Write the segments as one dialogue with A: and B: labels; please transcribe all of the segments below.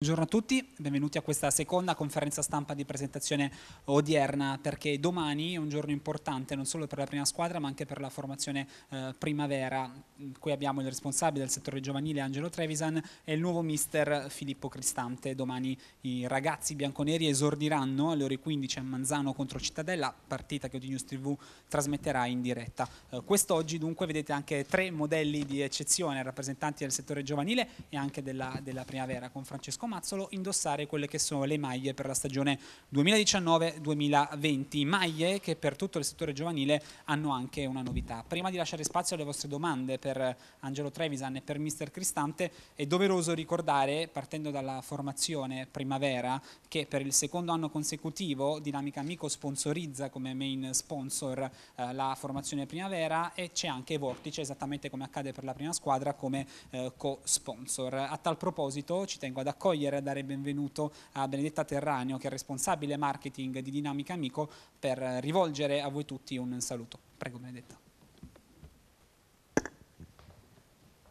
A: Buongiorno a tutti, benvenuti a questa seconda conferenza stampa di presentazione odierna perché domani è un giorno importante non solo per la prima squadra ma anche per la formazione eh, primavera. Qui abbiamo il responsabile del settore giovanile Angelo Trevisan e il nuovo mister Filippo Cristante. Domani i ragazzi bianconeri esordiranno alle ore 15 a Manzano contro Cittadella, partita che Odinews TV trasmetterà in diretta. Eh, quest'oggi dunque vedete anche tre modelli di eccezione rappresentanti del settore giovanile e anche della, della primavera con Francesco Mazzolo indossare quelle che sono le maglie per la stagione 2019-2020, maglie che per tutto il settore giovanile hanno anche una novità. Prima di lasciare spazio alle vostre domande per Angelo Trevisan e per Mister Cristante è doveroso ricordare, partendo dalla formazione primavera, che per il secondo anno consecutivo Dinamica Amico sponsorizza come main sponsor eh, la formazione primavera e c'è anche Vortice, esattamente come accade per la prima squadra, come eh, co-sponsor. A tal proposito ci tengo ad accogliere accogliere e dare benvenuto a Benedetta Terraneo, che è responsabile marketing di Dinamica Amico, per rivolgere a voi tutti un saluto. Prego Benedetta.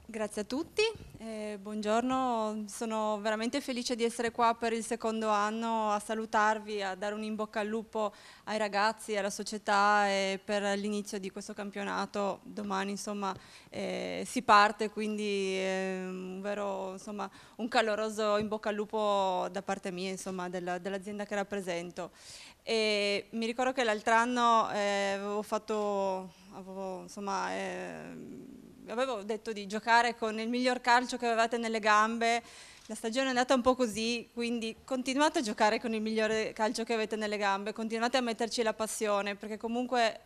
B: Grazie a tutti, eh, buongiorno, sono veramente felice di essere qua per il secondo anno a salutarvi, a dare un in bocca al lupo ai ragazzi, alla società e per l'inizio di questo campionato. Domani insomma eh, si parte, quindi eh, un, vero, insomma, un caloroso in bocca al lupo da parte mia, insomma, della, dell'azienda che rappresento. E mi ricordo che l'altro anno eh, avevo fatto, avevo, insomma, eh, avevo detto di giocare con il miglior calcio che avevate nelle gambe, la stagione è andata un po' così, quindi continuate a giocare con il migliore calcio che avete nelle gambe, continuate a metterci la passione, perché comunque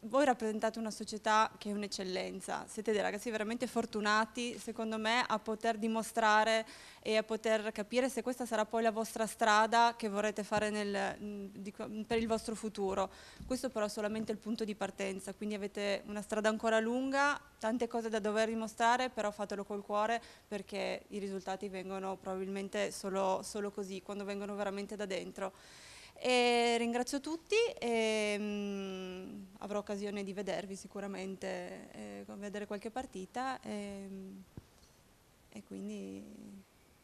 B: voi rappresentate una società che è un'eccellenza, siete dei ragazzi veramente fortunati, secondo me, a poter dimostrare e a poter capire se questa sarà poi la vostra strada che vorrete fare nel, per il vostro futuro. Questo però è solamente il punto di partenza, quindi avete una strada ancora lunga, tante cose da dover dimostrare, però fatelo col cuore perché i risultati vengono probabilmente solo, solo così, quando vengono veramente da dentro. E ringrazio tutti e mh, mm, avrò occasione di vedervi sicuramente, eh, vedere qualche partita e, e, quindi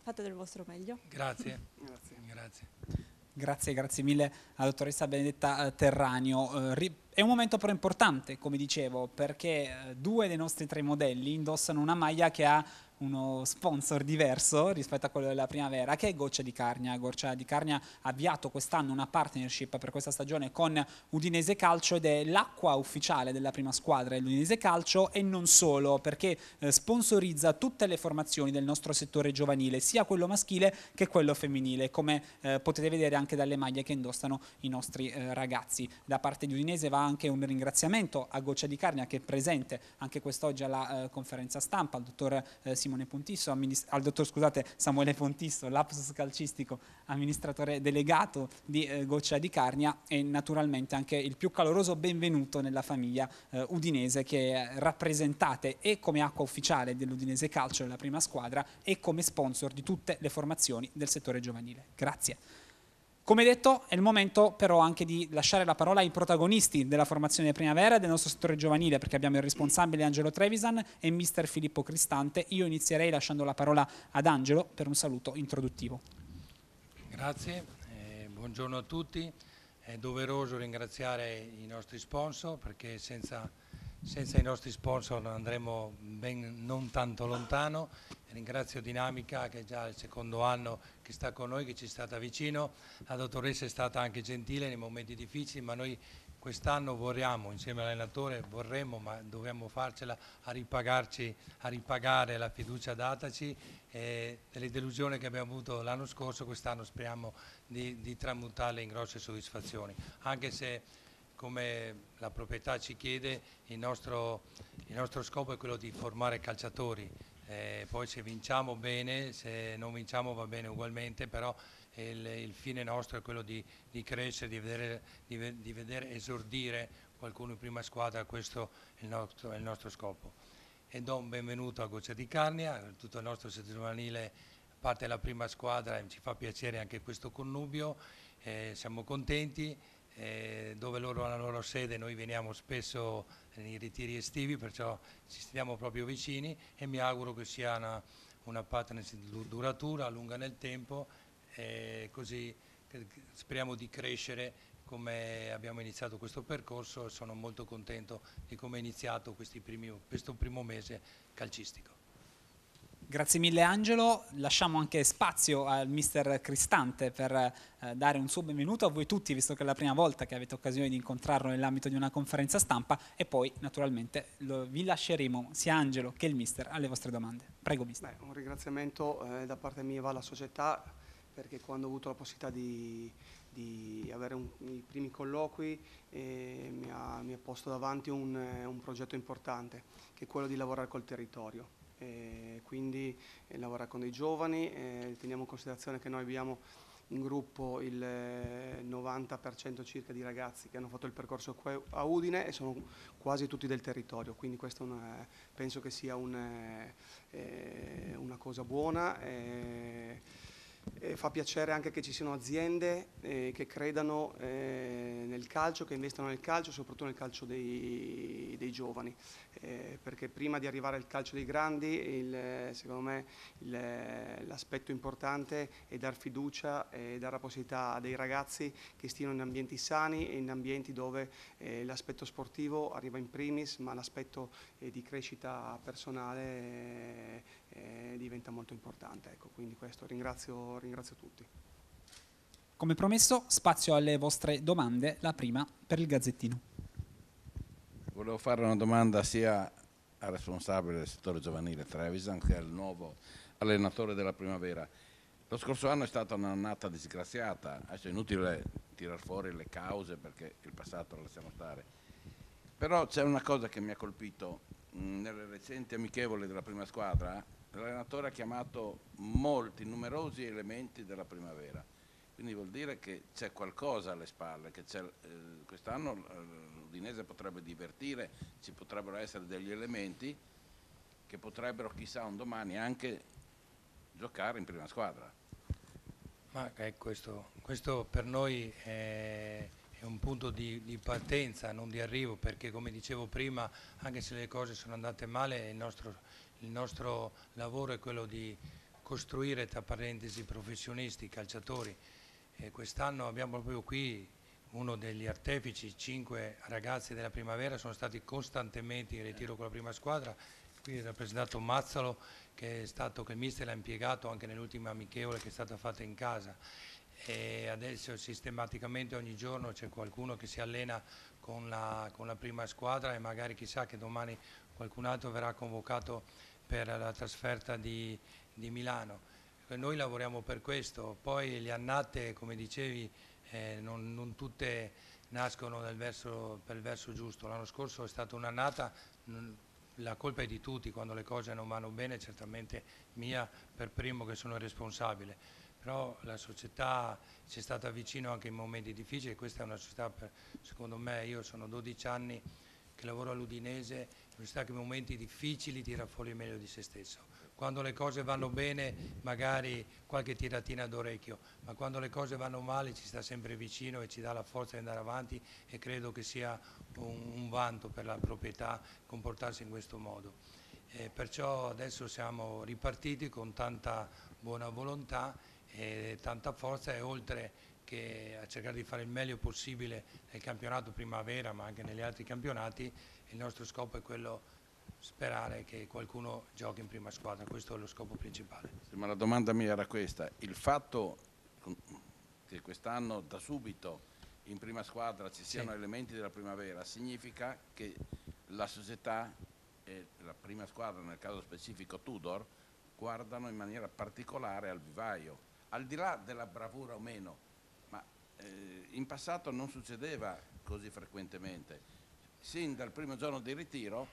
B: fate del vostro meglio.
C: Grazie. grazie.
A: grazie. Grazie, grazie mille alla dottoressa Benedetta eh, Terranio. Eh, è un momento però importante, come dicevo, perché eh, due dei nostri tre modelli indossano una maglia che ha uno sponsor diverso rispetto a quello della primavera, che è Goccia di Carnia. Goccia di Carnia ha avviato quest'anno una partnership per questa stagione con Udinese Calcio ed è l'acqua ufficiale della prima squadra dell'Udinese Calcio e non solo, perché eh, sponsorizza tutte le formazioni del nostro settore giovanile, sia quello maschile che quello femminile, come eh, potete vedere anche dalle maglie che indossano i nostri eh, ragazzi. Da parte di Udinese va anche un ringraziamento a Goccia di Carnia che è presente anche quest'oggi alla conferenza stampa, al dottor Simone Simone Pontisso, al dottor scusate, Samuele Pontisso, lapsus calcistico, amministratore delegato di eh, Goccia di Carnia e naturalmente anche il più caloroso benvenuto nella famiglia eh, udinese che rappresentate e come acqua ufficiale dell'Udinese Calcio della prima squadra e come sponsor di tutte le formazioni del settore giovanile. Grazie. Come detto, è il momento però anche di lasciare la parola ai protagonisti della formazione primavera e del nostro settore giovanile, perché abbiamo il responsabile Angelo Trevisan e mister Filippo Cristante. Io inizierei lasciando la parola ad Angelo per un saluto introduttivo.
C: Grazie, eh, buongiorno a tutti. È doveroso ringraziare i nostri sponsor perché senza senza i nostri sponsor andremo ben non tanto lontano. Ringrazio Dinamica che è già il secondo anno che sta con noi, che ci è stata vicino. La dottoressa è stata anche gentile nei momenti difficili, ma noi quest'anno vorremmo, insieme all'allenatore, vorremmo, ma dobbiamo farcela a ripagarci, a ripagare la fiducia dataci e delle delusioni che abbiamo avuto l'anno scorso, quest'anno speriamo di, di tramutarle in grosse soddisfazioni. Anche se come la proprietà ci chiede, il nostro, il nostro scopo è quello di formare calciatori. Eh, poi se vinciamo bene, se non vinciamo va bene ugualmente, però il, il fine nostro è quello di, di crescere, di vedere, di, di vedere, esordire qualcuno in prima squadra, questo è il nostro, è il nostro scopo. E do un benvenuto a Goccia di Carnia, tutto il nostro a parte la prima squadra, ci fa piacere anche questo connubio, eh, siamo contenti eh, dove loro hanno la loro sede, noi veniamo spesso nei ritiri estivi, perciò ci stiamo proprio vicini e mi auguro che sia una, una partnership duratura, lunga nel tempo e così speriamo di crescere come abbiamo iniziato questo percorso e sono molto contento di come è iniziato primi, questo primo mese calcistico.
A: Grazie mille Angelo, lasciamo anche spazio al mister Cristante per eh, dare un suo benvenuto a voi tutti, visto che è la prima volta che avete occasione di incontrarlo nell'ambito di una conferenza stampa e poi naturalmente lo, vi lasceremo sia Angelo che il mister alle vostre domande. Prego mister.
D: Beh, un ringraziamento eh, da parte mia va alla società perché quando ho avuto la possibilità di, di avere un, i primi colloqui eh, mi, ha, mi, ha, posto davanti un, un progetto importante che è quello di lavorare col territorio quindi eh, lavorare con dei giovani, eh, teniamo in considerazione che noi abbiamo in gruppo il 90% eh, circa di ragazzi che hanno fatto il percorso a Udine e sono quasi tutti del territorio, quindi questo una, penso che sia un, eh, una cosa buona. Eh, fa piacere anche che ci siano aziende eh, che credano eh, nel calcio, che investano nel calcio, soprattutto nel calcio dei, dei giovani, eh, perché prima di arrivare al calcio dei grandi, il, secondo me l'aspetto importante è dar fiducia e dare la possibilità a dei ragazzi che stiano in ambienti sani e in ambienti dove eh, l'aspetto sportivo arriva in primis, ma l'aspetto eh, di crescita personale diventa molto importante. Ecco, quindi questo ringrazio, ringrazio tutti.
A: Come promesso, spazio alle vostre domande, la prima per il Gazzettino.
E: Volevo fare una domanda sia al responsabile del settore giovanile Trevisan che al nuovo allenatore della primavera. Lo scorso anno è stata un'annata disgraziata, adesso è inutile tirar fuori le cause perché il passato lo lasciamo stare. Però c'è una cosa che mi ha colpito, nelle recenti amichevoli della prima squadra l'allenatore ha chiamato molti, numerosi elementi della primavera, quindi vuol dire che c'è qualcosa alle spalle, che eh, quest'anno eh, l'Udinese potrebbe divertire, ci potrebbero essere degli elementi che potrebbero chissà un domani anche giocare in prima squadra.
C: Ma eh, questo, questo, per noi è, è un punto di, di, partenza, non di arrivo, perché come dicevo prima, anche se le cose sono andate male, il nostro il nostro lavoro è quello di costruire, tra parentesi, professionisti, calciatori. Quest'anno abbiamo proprio qui uno degli artefici, cinque ragazzi della primavera sono stati costantemente in ritiro con la prima squadra, qui è rappresentato Mazzalo che, è stato, che il mister ha impiegato anche nell'ultima amichevole che è stata fatta in casa e adesso sistematicamente ogni giorno c'è qualcuno che si allena con la, con la prima squadra e magari chissà che domani qualcun altro verrà convocato per la trasferta di, di Milano. Noi lavoriamo per questo, poi le annate, come dicevi, eh, non, non, tutte nascono verso, per il verso giusto. L'anno scorso è stata un'annata, la colpa è di tutti, quando le cose non vanno bene, certamente mia per primo che sono responsabile. Però la società ci è stata vicino anche in momenti difficili, questa è una società, per, secondo me, io sono 12 anni che lavoro all'Udinese, l'università che in momenti difficili tira fuori meglio di se stesso. Quando le cose vanno bene magari qualche tiratina d'orecchio, ma quando le cose vanno male ci sta sempre vicino e ci dà la forza di andare avanti e credo che sia un, un vanto per la proprietà comportarsi in questo modo. E perciò adesso siamo ripartiti con tanta buona volontà e tanta forza e oltre che a cercare di fare il meglio possibile nel campionato primavera ma anche negli altri campionati, il nostro scopo è quello sperare che qualcuno giochi in prima squadra, questo è lo scopo principale.
E: Sì, ma la domanda mia era questa, il fatto che quest'anno da subito in prima squadra ci siano sì. elementi della primavera significa che la società e la prima squadra, nel caso specifico Tudor, guardano in maniera particolare al vivaio, al di là della bravura o meno eh, in passato non succedeva così frequentemente. Sin dal primo giorno di ritiro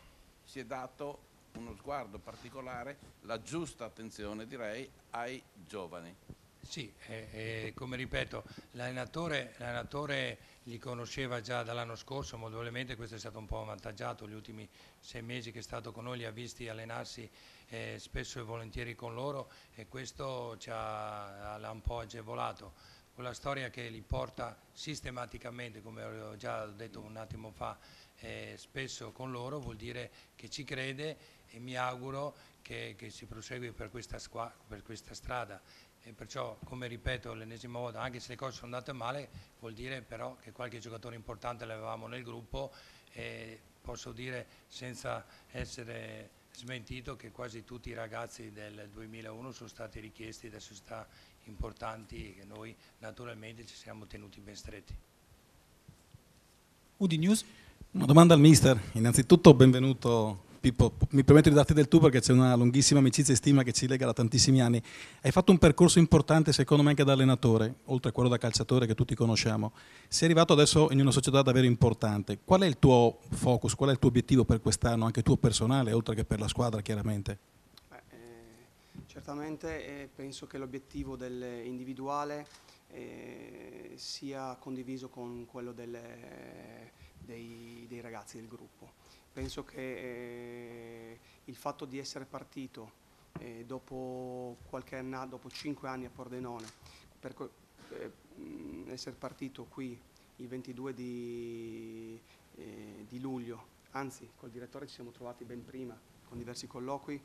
E: si è dato uno sguardo particolare, la giusta attenzione direi ai giovani.
C: Sì, eh, eh, come ripeto, l'allenatore, li conosceva già dall'anno scorso, modevolmente questo è stato un po' avvantaggiato, gli ultimi sei mesi che è stato con noi li ha visti allenarsi eh, spesso e volentieri con loro e questo ci ha, l'ha un po' agevolato quella storia che li porta sistematicamente, come ho già detto un attimo fa, eh, spesso con loro, vuol dire che ci crede e mi auguro che, che si prosegui per questa, per questa strada. E perciò come ripeto l'ennesima volta anche se le cose sono andate male vuol dire però che qualche giocatore importante l'avevamo nel gruppo e posso dire senza essere smentito che quasi tutti i ragazzi del 2001 sono stati richiesti da società importanti che noi naturalmente ci siamo tenuti ben stretti.
A: Udi News.
F: Una domanda al mister, innanzitutto benvenuto Pippo, mi permetto di darti del tu perché c'è una lunghissima amicizia e stima che ci lega da tantissimi anni. Hai fatto un percorso importante secondo me anche da allenatore, oltre a quello da calciatore che tutti conosciamo. Sei arrivato adesso in una società davvero importante. Qual è il tuo focus, qual è il tuo obiettivo per quest'anno, anche tuo personale, oltre che per la squadra chiaramente?
D: Certamente eh, penso che l'obiettivo individuale eh, sia condiviso con quello delle, dei, dei ragazzi del gruppo. Penso che eh, il fatto di essere partito eh, dopo qualche anno, dopo cinque anni a Pordenone, per eh, essere partito qui il 22 di, eh, di, luglio, anzi col direttore ci siamo trovati ben prima con diversi colloqui,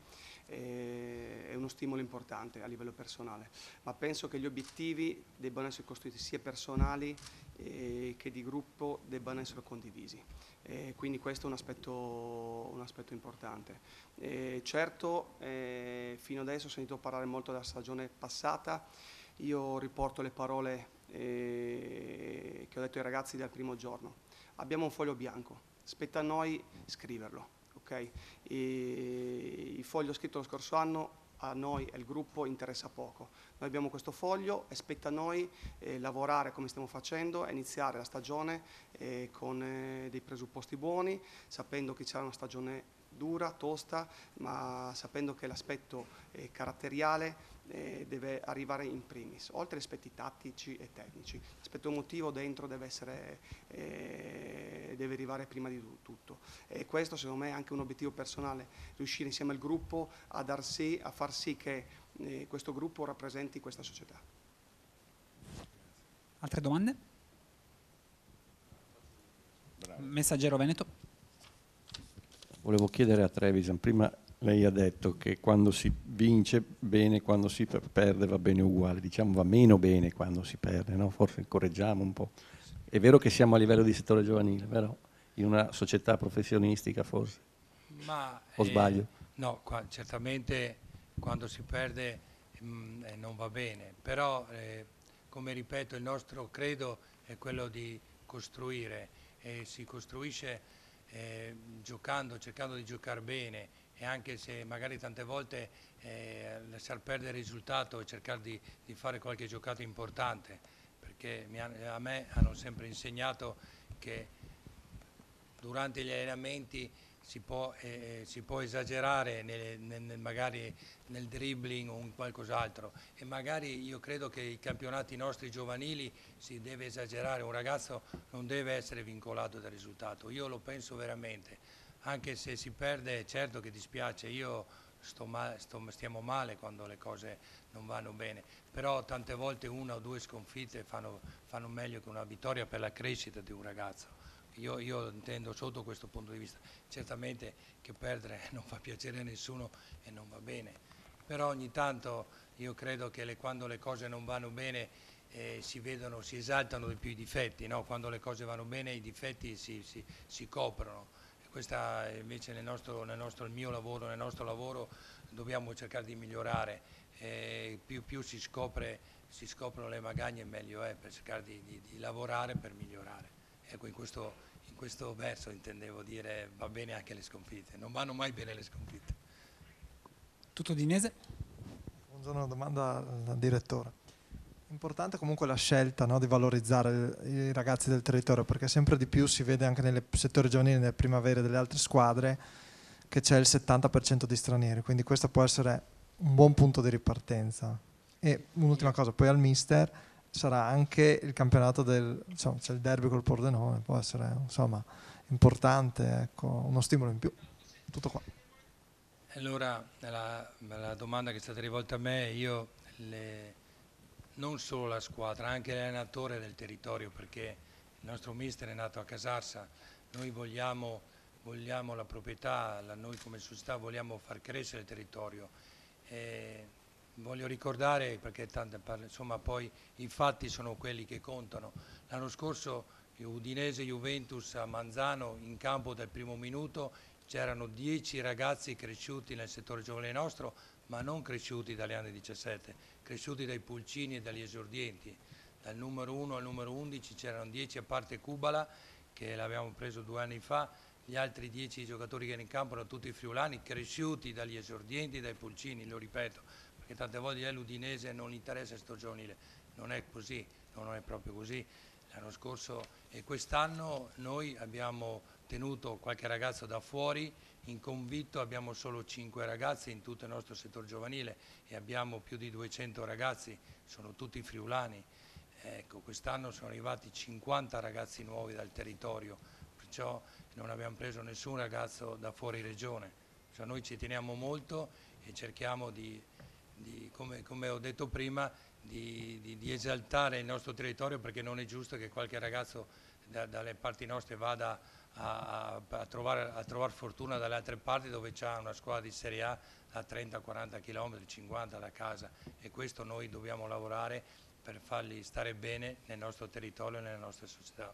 D: eh, è uno stimolo importante a livello personale, ma penso che gli obiettivi debbano essere costruiti sia personali eh, che di gruppo debbano essere condivisi. Eh, quindi questo è un aspetto, un aspetto importante. Eh, certo, eh, fino adesso ho sentito parlare molto della stagione passata, io riporto le parole eh, che ho detto ai ragazzi dal primo giorno. Abbiamo un foglio bianco, spetta a noi scriverlo. Okay? il foglio scritto lo scorso anno a noi e al gruppo interessa poco. Noi abbiamo questo foglio e spetta a noi eh, lavorare come stiamo facendo iniziare la stagione eh, con eh, dei presupposti buoni, sapendo che c'è una stagione dura, tosta, ma sapendo che l'aspetto eh, caratteriale eh, deve arrivare in primis, oltre agli aspetti tattici e tecnici. L'aspetto emotivo dentro deve, essere, eh, deve arrivare prima di tutto. E questo secondo me è anche un obiettivo personale, riuscire insieme al gruppo a, dar sì, a far sì che eh, questo gruppo rappresenti questa società.
A: Altre domande? Bravo. Messaggero Veneto.
G: Volevo chiedere a Trevisan, prima lei ha detto che quando si vince bene, quando si perde va bene uguale, diciamo va meno bene quando si perde, no? forse correggiamo un po'. È vero che siamo a livello di settore giovanile, vero? In una società professionistica forse?
C: Ma,
G: o eh, sbaglio?
C: No, qua, certamente quando si perde mh, mm, eh, non va bene, però eh, come ripeto il nostro credo è quello di costruire e si costruisce eh, giocando, cercando di giocare bene e anche se magari tante volte eh, lasciar perdere il risultato e cercare di, di fare qualche giocata importante, perché mi, a me hanno sempre insegnato che durante gli allenamenti si può, eh, si può esagerare nel, nel, magari nel dribbling o in qualcos'altro. E magari io credo che i campionati nostri giovanili si deve esagerare, un ragazzo non deve essere vincolato dal risultato, io lo penso veramente, anche se si perde certo che dispiace, io sto mal, sto, stiamo male quando le cose non vanno bene, però tante volte una o due sconfitte fanno, fanno meglio che una vittoria per la crescita di un ragazzo. Io, io, intendo sotto questo punto di vista. Certamente che perdere non fa piacere a nessuno e non va bene, però ogni tanto io credo che le, quando le cose non vanno bene eh, si vedono, si esaltano di più i difetti, no? quando le cose vanno bene i difetti si, si, si coprono. Questa invece nel nostro, nel nostro, mio lavoro, nel nostro lavoro dobbiamo cercare di migliorare, eh, più, più si, scopre, si, scoprono le magagne meglio è per cercare di, di, di lavorare per migliorare. Ecco, in questo, in questo verso intendevo dire va bene anche le sconfitte, non vanno mai bene le sconfitte.
A: Tutto dinese?
H: Buongiorno, domanda al direttore. Importante comunque la scelta no, di valorizzare i ragazzi del territorio perché sempre di più si vede anche nel settore giovanile, nelle primavere delle altre squadre che c'è il 70% di stranieri, quindi questo può essere un buon punto di ripartenza. E un'ultima cosa, poi al mister sarà anche il campionato del, insomma, c'è il derby col Pordenone, può essere insomma, importante, ecco, uno stimolo in più. Tutto qua.
C: Allora, la, la domanda che è stata rivolta a me, io le, non solo la squadra, anche l'allenatore del territorio, perché il nostro mister è nato a Casarsa, noi vogliamo vogliamo la proprietà, la, noi come società vogliamo far crescere il territorio. E voglio ricordare, perché tante, insomma, poi i fatti sono quelli che contano. L'anno scorso Udinese Juventus a Manzano in campo dal primo minuto c'erano 10 ragazzi cresciuti nel settore giovanile nostro, ma non cresciuti dagli anni 17, cresciuti dai pulcini e dagli esordienti. Dal numero 1 al numero 11 c'erano 10 a parte Cubala, che l'abbiamo preso due anni fa, gli altri 10 giocatori che erano in campo erano tutti friulani, cresciuti dagli esordienti e dai pulcini, lo ripeto, perché tante volte l'Udinese non interessa settore giovanile, non è così, non è proprio così. L'anno scorso e quest'anno noi abbiamo tenuto qualche ragazzo da fuori, in convitto abbiamo solo 5 ragazzi in tutto il nostro settore giovanile e abbiamo più di 200 ragazzi, sono tutti friulani. Ecco, quest'anno sono arrivati 50 ragazzi nuovi dal territorio, perciò non abbiamo preso nessun ragazzo da fuori regione. Cioè noi ci teniamo molto e cerchiamo di, di come, come, ho detto prima, di, di, di, esaltare il nostro territorio perché non è giusto che qualche ragazzo da, dalle parti nostre vada a, a, a, trovare, a, trovare, fortuna dalle altre parti dove c'è una squadra di Serie A a 30-40 km, 50 da casa e questo noi dobbiamo lavorare per farli stare bene nel nostro territorio e nelle nostre società.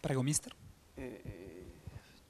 A: Prego mister.
D: Eh, eh,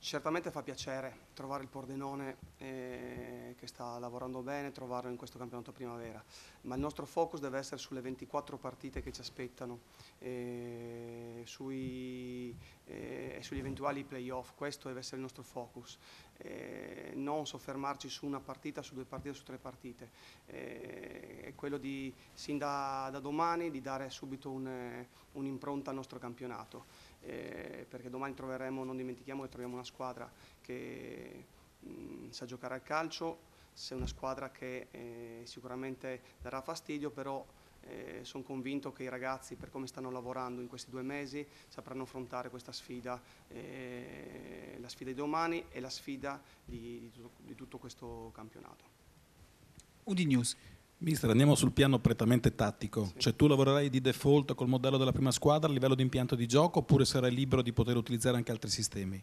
D: certamente fa piacere trovare il Pordenone eh, che sta lavorando bene, trovarlo in questo campionato primavera, ma il nostro focus deve essere sulle 24 partite che ci aspettano eh, eh, e sugli eventuali playoff, questo deve essere il nostro focus, eh, non soffermarci su una partita, su due partite, su tre partite, eh, è quello di, sin da, da, domani di dare subito un'impronta un al nostro campionato. Eh, perché domani troveremo, non dimentichiamo che troviamo una squadra che mh, mm, sa giocare al calcio, se una squadra che eh, sicuramente darà fastidio, però eh, sono convinto che i ragazzi, per come stanno lavorando in questi due mesi, sapranno affrontare questa sfida, eh, la sfida di domani e la sfida di, di, tutto, di tutto questo campionato.
A: Udi News.
F: Mister, andiamo sul piano prettamente tattico, sì. cioè tu lavorerai di default col modello della prima squadra a livello di impianto di gioco oppure sarai libero di poter utilizzare anche altri sistemi?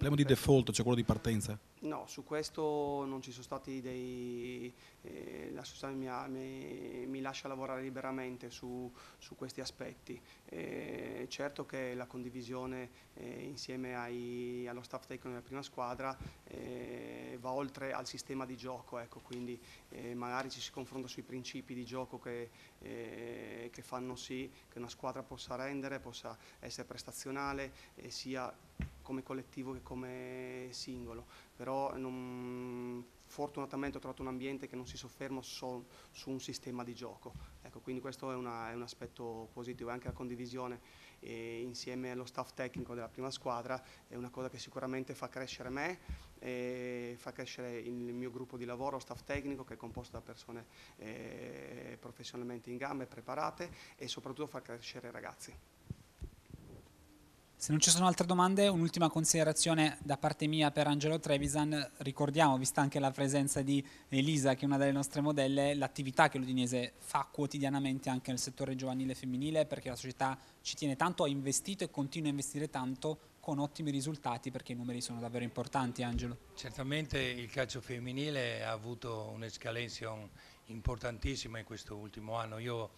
F: Parliamo di default, cioè quello di partenza?
D: No, su questo non ci sono stati dei... Eh, la società mi, mi, lascia lavorare liberamente su, su questi aspetti. Eh, certo che la condivisione eh, insieme ai, allo staff tecnico della prima squadra eh, va oltre al sistema di gioco, ecco, quindi eh, magari ci si confronta sui principi di gioco che, eh, che fanno sì che una squadra possa rendere, possa essere prestazionale e sia come collettivo che come singolo, però non, fortunatamente ho trovato un ambiente che non si sofferma solo su un sistema di gioco, ecco, quindi questo è, una, è un aspetto positivo, anche la condivisione eh, insieme allo staff tecnico della prima squadra è una cosa che sicuramente fa crescere me, e fa crescere il mio gruppo di lavoro, staff tecnico che è composto da persone eh, professionalmente in gambe, preparate e soprattutto fa crescere i ragazzi.
A: Se non ci sono altre domande, un'ultima considerazione da parte mia per Angelo Trevisan. Ricordiamo, vista anche la presenza di Elisa, che è una delle nostre modelle, l'attività che l'Udinese fa quotidianamente anche nel settore giovanile e femminile, perché la società ci tiene tanto, ha investito e continua a investire tanto con ottimi risultati, perché i numeri sono davvero importanti, Angelo.
C: Certamente il calcio femminile ha avuto un'escalation importantissima in questo ultimo anno. Io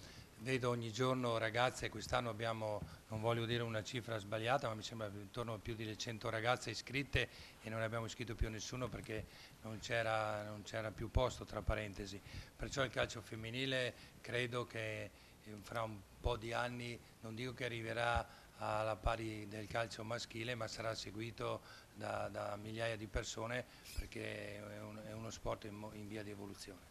C: vedo ogni giorno ragazze, quest'anno abbiamo, non voglio dire una cifra sbagliata, ma mi sembra intorno a più di 100 ragazze iscritte e non abbiamo iscritto più nessuno perché non c'era, più posto, tra parentesi. Perciò il calcio femminile credo che eh, fra un po' di anni, non dico che arriverà alla pari del calcio maschile, ma sarà seguito da, da migliaia di persone perché è, un, è uno sport in, in via di evoluzione.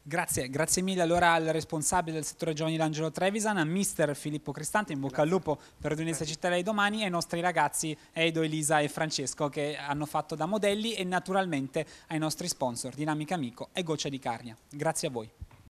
A: Grazie, grazie mille allora al responsabile del settore giovanile Angelo Trevisan, a mister Filippo Cristante, in bocca grazie. al lupo per Udinese Città dei domani e ai nostri ragazzi Edo, Elisa e Francesco che hanno fatto da modelli e naturalmente ai nostri sponsor Dinamica Amico e Goccia di Carnia. Grazie a voi.